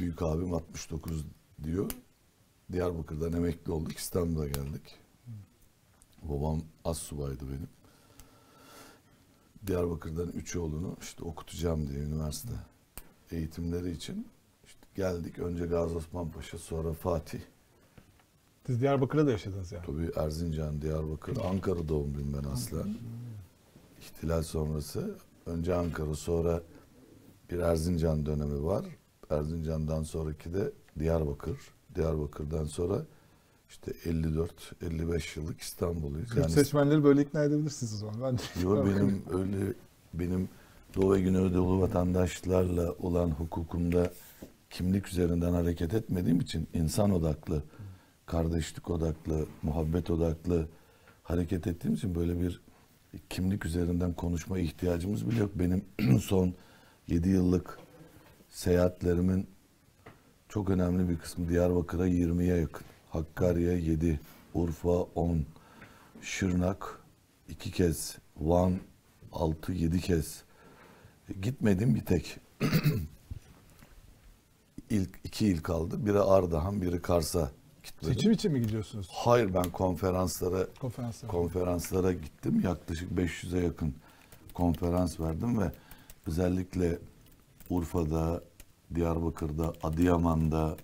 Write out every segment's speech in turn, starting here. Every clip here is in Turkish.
büyük abim 69 diyor. Diyarbakır'dan emekli olduk. İstanbul'a geldik. Babam az subaydı benim. Diyarbakır'dan üç oğlunu işte okutacağım diye üniversite eğitimleri için işte geldik. Önce Gazi Osman Paşa sonra Fatih. Siz Diyarbakır'da da yaşadınız yani. Tabii Erzincan, Diyarbakır, Ankara doğumluyum ben aslen. İhtilal sonrası önce Ankara sonra bir Erzincan dönemi var. Erzincan'dan sonraki de Diyarbakır. Diyarbakır'dan sonra işte 54-55 yıllık İstanbul'uyuz. Kürt seçmenleri böyle ikna edebilirsiniz o zaman. Ben Yo, benim öyle benim Doğu ve Güneydoğu vatandaşlarla olan hukukumda kimlik üzerinden hareket etmediğim için insan odaklı, kardeşlik odaklı, muhabbet odaklı hareket ettiğim için böyle bir kimlik üzerinden konuşma ihtiyacımız bile yok. Benim son 7 yıllık seyahatlerimin çok önemli bir kısmı Diyarbakır'a 20'ye yakın. Hakkari'ye 7, Urfa 10, Şırnak iki kez, Van 6-7 kez. Gitmedim bir tek. İlk iki il kaldı. Biri Ardahan, biri Kars'a gitmedim. Seçim için mi gidiyorsunuz Hayır ben konferanslara konferanslara? konferanslara gittim. Yaklaşık 500'e yakın konferans verdim ve özellikle Urfa'da, Diyarbakır'da, Adıyaman'da,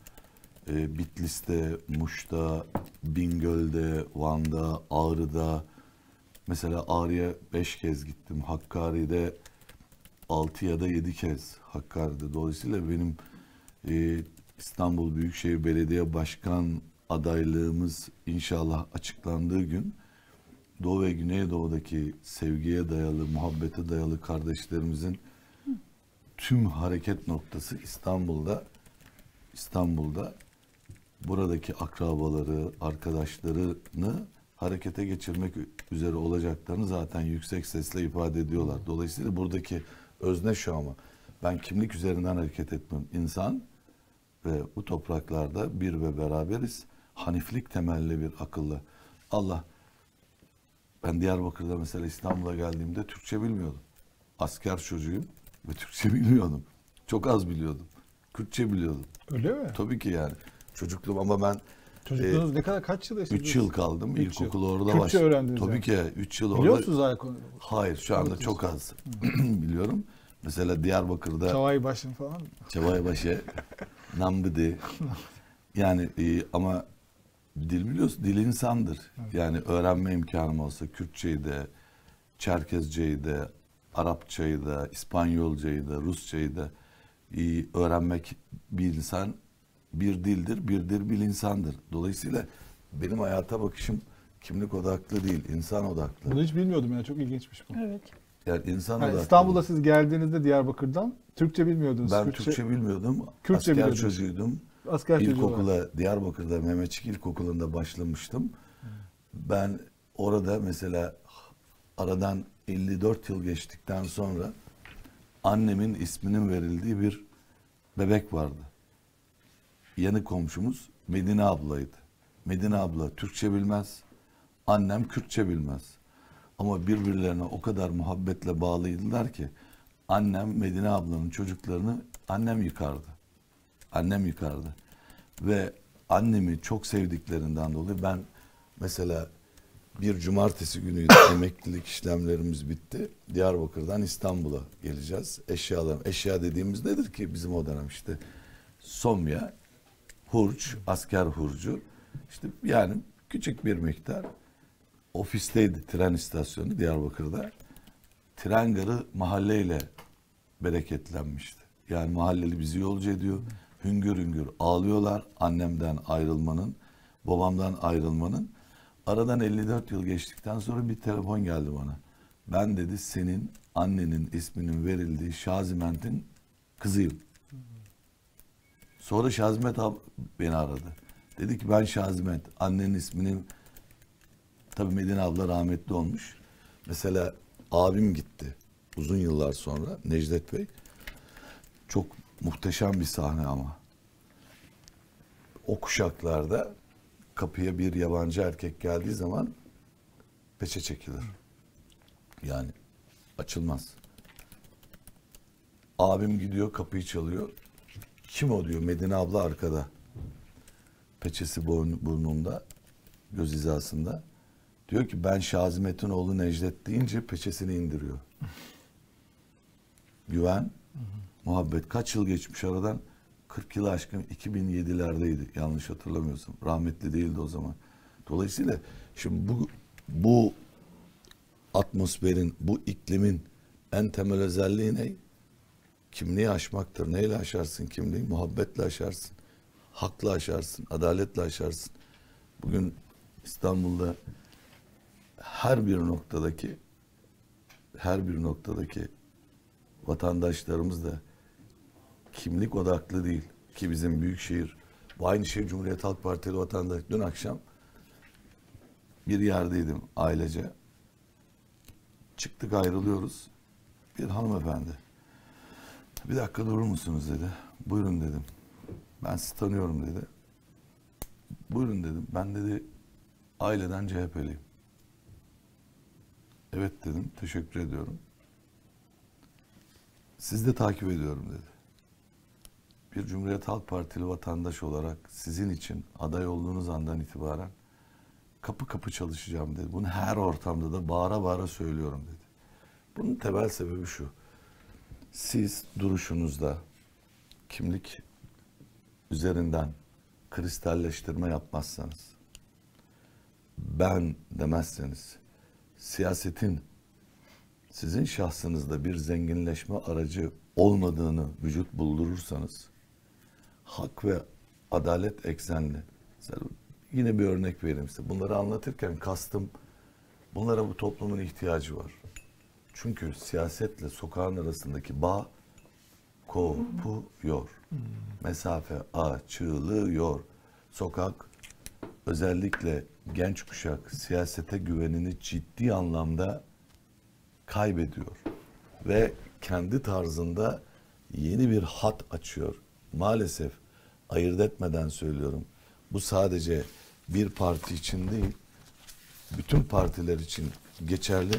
e, Bitlis'te, Muş'ta, Bingöl'de, Van'da, Ağrı'da mesela Ağrı'ya 5 kez gittim. Hakkari'de 6 ya da 7 kez Hakkari'de. Dolayısıyla benim e, İstanbul Büyükşehir Belediye Başkan adaylığımız inşallah açıklandığı gün Doğu ve Güneydoğu'daki sevgiye dayalı, muhabbete dayalı kardeşlerimizin tüm hareket noktası İstanbul'da. İstanbul'da buradaki akrabaları, arkadaşlarını harekete geçirmek üzere olacaklarını zaten yüksek sesle ifade ediyorlar. Dolayısıyla buradaki özne şu ama ben kimlik üzerinden hareket etmem. İnsan ve bu topraklarda bir ve beraberiz. Haniflik temelli bir akılla. Allah ben Diyarbakır'da mesela İstanbul'a geldiğimde Türkçe bilmiyordum. Asker çocuğuyum ve Türkçe bilmiyordum. Çok az biliyordum. Kürtçe biliyordum. Öyle mi? Tabii ki yani. Çocukluğum ama ben Çocukluğunuz ne kadar kaç yıl yaşadınız? 3 yıl kaldım. Üç yıl. İlkokulu orada Kürtçe başladım. öğrendiniz Tabii yani. ki 3 yıl orada. Biliyor musunuz hala konu? Hayır şu anda Evet, çok az biliyorum. Mesela Diyarbakır'da Çavay başın falan. Çavaybaşı, Nambıdi. Yani e, ama dil biliyorsun, dil insandır. Yani öğrenme imkanım olsa Kürtçeyi de, Çerkezceyi de, Arapçayı da, İspanyolcayı da, Rusçayı da e, öğrenmek bir insan bir dildir, bir dil bir insandır. Dolayısıyla benim hayata bakışım kimlik odaklı değil, insan odaklı. Bunu hiç bilmiyordum yani çok ilginçmiş bu. Evet. Yani insan Yani odaklı. İstanbul'a siz geldiğinizde Diyarbakır'dan Türkçe bilmiyordunuz. ben Türkçe, bilmiyordum. Kürtçe Asker çocuğuydum. asker. İlkokula Diyarbakır'da Mehmetçik İlkokulu'nda başlamıştım. Ben orada mesela aradan 54 yıl geçtikten sonra annemin isminin verildiği bir bebek vardı. Yanı komşumuz Medine ablaydı. Medine abla Türkçe bilmez, annem Kürtçe bilmez. Ama birbirlerine o kadar muhabbetle bağlıydılar ki annem Medine ablanın çocuklarını annem yıkardı. Annem yıkardı. Ve annemi çok sevdiklerinden dolayı ben mesela bir cumartesi günüydü emeklilik işlemlerimiz bitti. Diyarbakır'dan İstanbul'a geleceğiz. Eşyalar, eşya dediğimiz nedir ki bizim o dönem işte somya, hurç, asker hurcu. İşte yani küçük bir miktar ofisteydi tren istasyonu Diyarbakır'da. Tren garı mahalleyle bereketlenmişti. Yani mahalleli bizi yolcu ediyor. Hüngür hüngür ağlıyorlar annemden ayrılmanın, babamdan ayrılmanın. Aradan 54 yıl geçtikten sonra bir telefon geldi bana. Ben dedi senin annenin isminin verildiği Şaziment'in kızıyım. Sonra Şazimet ab beni aradı. Dedi ki ben Şazimet. Annenin isminin tabii Medine abla rahmetli olmuş. Mesela abim gitti uzun yıllar sonra Necdet Bey. Çok muhteşem bir sahne ama. O kuşaklarda kapıya bir yabancı erkek geldiği zaman peçe çekilir. Yani açılmaz. Abim gidiyor kapıyı çalıyor. Kim o diyor Medine abla arkada. Peçesi burn- burnunda, göz hizasında. Diyor ki ben Şazimet'in oğlu Necdet deyince peçesini indiriyor. Güven, muhabbet. Kaç yıl geçmiş aradan? 40 yıl aşkın 2007'lerdeydi yanlış hatırlamıyorsam. Rahmetli değildi o zaman. Dolayısıyla şimdi bu bu atmosferin, bu iklimin en temel özelliği ne? Kimliği aşmaktır. Neyle aşarsın kimliği? Muhabbetle aşarsın. Hakla aşarsın, adaletle aşarsın. Bugün İstanbul'da her bir noktadaki her bir noktadaki vatandaşlarımız da kimlik odaklı değil. Ki bizim büyük şehir bu aynı şey Cumhuriyet Halk Partili vatandaş dün akşam bir yerdeydim ailece. Çıktık ayrılıyoruz. Bir hanımefendi bir dakika durur musunuz? dedi. Buyurun dedim. Ben sizi tanıyorum dedi. Buyurun dedim. Ben dedi aileden CHP'liyim evet dedim. Teşekkür ediyorum. Siz de takip ediyorum dedi bir Cumhuriyet Halk Partili vatandaş olarak sizin için aday olduğunuz andan itibaren kapı kapı çalışacağım dedi. Bunu her ortamda da bağıra bağıra söylüyorum dedi. Bunun temel sebebi şu. Siz duruşunuzda kimlik üzerinden kristalleştirme yapmazsanız, ben demezseniz, siyasetin sizin şahsınızda bir zenginleşme aracı olmadığını vücut buldurursanız, hak ve adalet eksenli. Mesela yine bir örnek vereyim size. Bunları anlatırken kastım bunlara bu toplumun ihtiyacı var. Çünkü siyasetle sokağın arasındaki bağ kopuyor. Mesafe açılıyor. Sokak özellikle genç kuşak siyasete güvenini ciddi anlamda kaybediyor. Ve kendi tarzında yeni bir hat açıyor. Maalesef ayırt etmeden söylüyorum. Bu sadece bir parti için değil, bütün partiler için geçerli.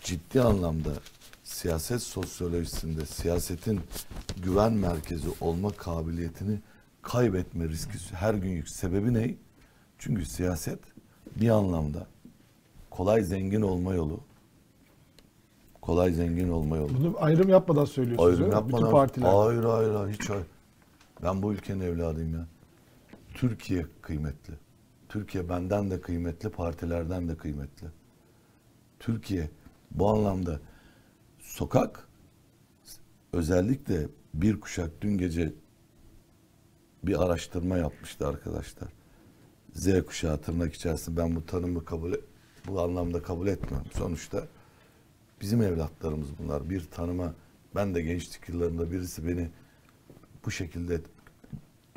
Ciddi anlamda siyaset sosyolojisinde siyasetin güven merkezi olma kabiliyetini kaybetme riski her gün yüksek. Sebebi ne? Çünkü siyaset bir anlamda kolay zengin olma yolu. Kolay zengin olma yolu. Bunu ayrım yapmadan söylüyorsunuz Ayrım yapmadan. Bütün partiler. Hayır hayır hiç hayır. Ben bu ülkenin evladıyım ya. Türkiye kıymetli. Türkiye benden de kıymetli, partilerden de kıymetli. Türkiye bu anlamda sokak özellikle bir kuşak dün gece bir araştırma yapmıştı arkadaşlar. Z kuşağı tırnak içerisinde ben bu tanımı kabul bu anlamda kabul etmiyorum. Sonuçta bizim evlatlarımız bunlar. Bir tanıma ben de gençlik yıllarında birisi beni bu şekilde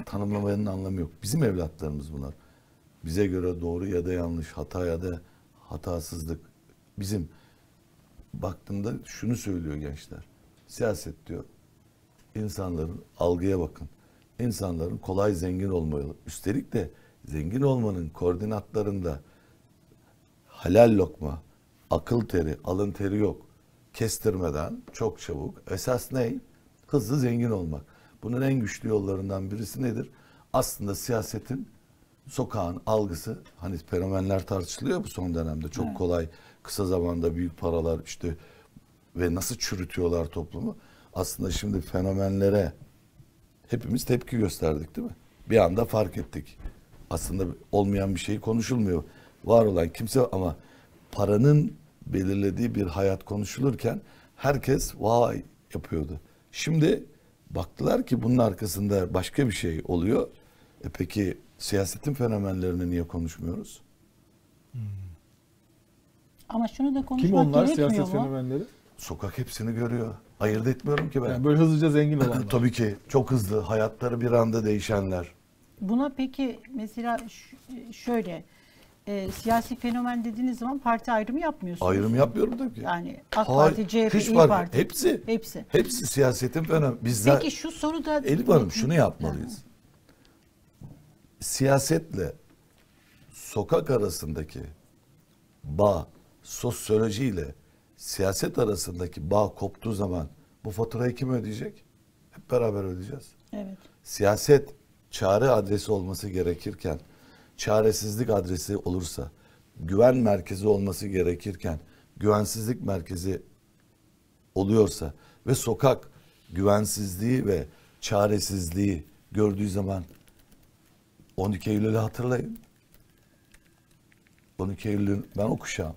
tanımlamanın anlamı yok. Bizim evlatlarımız bunlar. Bize göre doğru ya da yanlış, hata ya da hatasızlık bizim. Baktığımda şunu söylüyor gençler. Siyaset diyor. insanların algıya bakın. İnsanların kolay zengin olma yolu. Üstelik de zengin olmanın koordinatlarında halal lokma, akıl teri, alın teri yok. Kestirmeden çok çabuk. Esas ne? Hızlı zengin olmak. Bunun en güçlü yollarından birisi nedir? Aslında siyasetin sokağın algısı hani fenomenler tartışılıyor bu son dönemde çok Evet. kolay kısa zamanda büyük paralar işte ve nasıl çürütüyorlar toplumu. Aslında şimdi fenomenlere hepimiz tepki gösterdik değil mi? Bir anda fark ettik. Aslında olmayan bir şey konuşulmuyor. Var olan kimse ama paranın belirlediği bir hayat konuşulurken herkes vay yapıyordu. Şimdi baktılar ki bunun arkasında başka bir şey oluyor. E peki siyasetin fenomenlerini niye konuşmuyoruz? Ama şunu da Kim konuşmak onlar gerekmiyor siyaset mu? fenomenleri? Sokak hepsini görüyor. Ayırt etmiyorum ki ben. Yani böyle hızlıca zengin olanlar. Tabii ki çok hızlı hayatları bir anda değişenler. Buna peki mesela şöyle e, siyasi fenomen dediğiniz zaman parti ayrımı yapmıyorsunuz. Ayrım yapıyorum tabii ki. Yani AK Hayır, Parti, CHP, hiç İYİ fark- Parti. Hepsi. Hepsi. Hepsi siyasetin fenomeni. Bizler Peki şu soruda... Elif Hanım şunu yapmalıyız. Siyasetle sokak arasındaki bağ, sosyolojiyle siyaset arasındaki bağ koptuğu zaman bu faturayı kim ödeyecek? Hep beraber ödeyeceğiz. Evet. siyaset çare adresi olması gerekirken, çaresizlik adresi olursa, güven merkezi olması gerekirken, güvensizlik merkezi oluyorsa ve sokak güvensizliği ve çaresizliği gördüğü zaman 12 Eylül'ü hatırlayın. 12 Eylül'ün ben o kuşağım.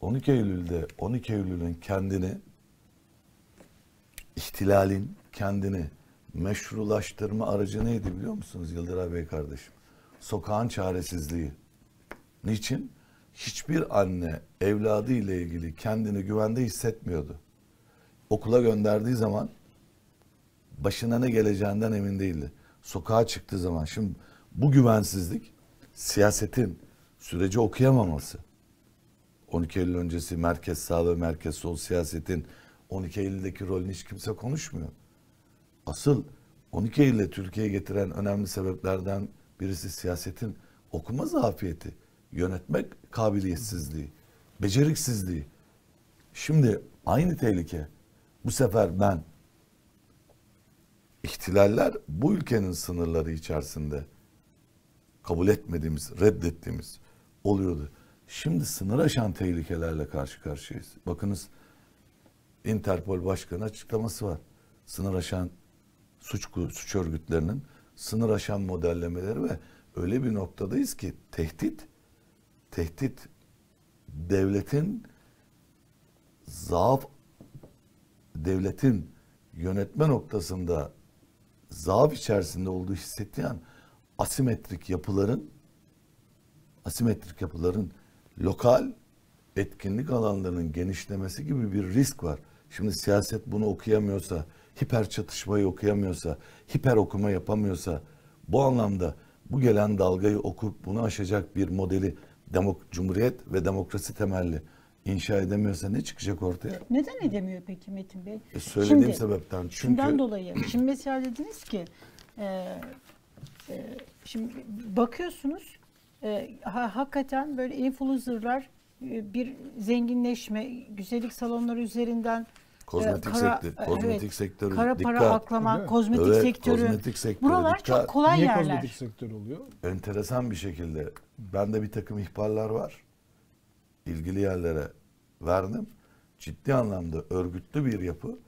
12 Eylül'de 12 Eylül'ün kendini ihtilalin kendini meşrulaştırma aracı neydi biliyor musunuz Yıldıray Bey kardeşim? Sokağın çaresizliği. Niçin? Hiçbir anne evladı ile ilgili kendini güvende hissetmiyordu. Okula gönderdiği zaman başına ne geleceğinden emin değildi. Sokağa çıktığı zaman şimdi bu güvensizlik siyasetin süreci okuyamaması. 12 Eylül öncesi merkez sağ ve merkez sol siyasetin 12 Eylül'deki rolünü hiç kimse konuşmuyor. Asıl 12 Eylül'e Türkiye'ye getiren önemli sebeplerden birisi siyasetin okuma zafiyeti, yönetmek kabiliyetsizliği, beceriksizliği. Şimdi aynı tehlike. Bu sefer ben ihtilaller bu ülkenin sınırları içerisinde kabul etmediğimiz, reddettiğimiz oluyordu. Şimdi sınır aşan tehlikelerle karşı karşıyayız. Bakınız Interpol Başkanı açıklaması var. Sınır aşan suç, suç örgütlerinin sınır aşan modellemeleri ve öyle bir noktadayız ki tehdit, tehdit devletin zaaf, devletin yönetme noktasında zaaf içerisinde olduğu hissettiği an asimetrik yapıların asimetrik yapıların lokal etkinlik alanlarının genişlemesi gibi bir risk var. Şimdi siyaset bunu okuyamıyorsa, hiper çatışmayı okuyamıyorsa, hiper okuma yapamıyorsa bu anlamda bu gelen dalgayı okup bunu aşacak bir modeli demok cumhuriyet ve demokrasi temelli inşa edemiyorsa ne çıkacak ortaya? Neden edemiyor peki Metin Bey? E, söylediğim Şimdi- sebepten. Çünkü Şundan dolayı. Şimdi mesela dediniz ki e, e, şimdi bakıyorsunuz e, ha- hakikaten böyle influencerlar e, bir zenginleşme, güzellik salonları üzerinden kozmetik kara- sektör, e, kozmetik evet, sektörü kara dikkat. para aklama, kozmetik Evet, sektörü. kozmetik sektörü Buralar dikkat. çok kolay Niye yerler. kozmetik sektör oluyor? enteresan bir şekilde bende bir takım ihbarlar var. İlgili yerlere verdim. Ciddi anlamda örgütlü bir yapı